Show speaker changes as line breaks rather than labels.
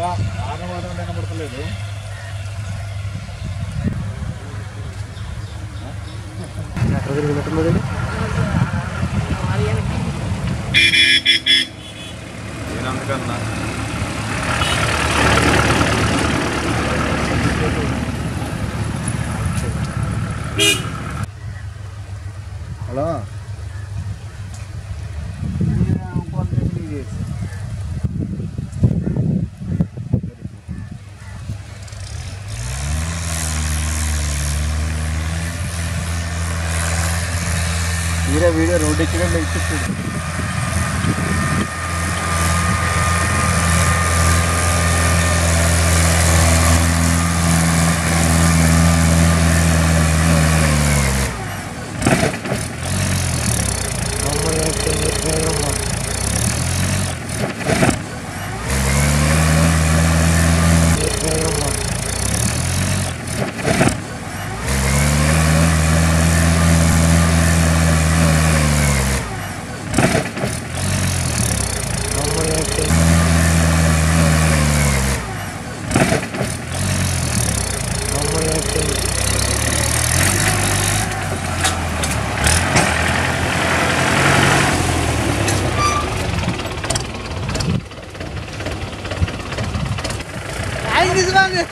రావట్లేదు
ఎక్కడ తిరిగినట్టున్నదండి
నేనందుకన్నా హలో. వీరే వీడియో రోడ్ ఎక్కడ ఎక్కిస్తుంది
Einiges Mangel.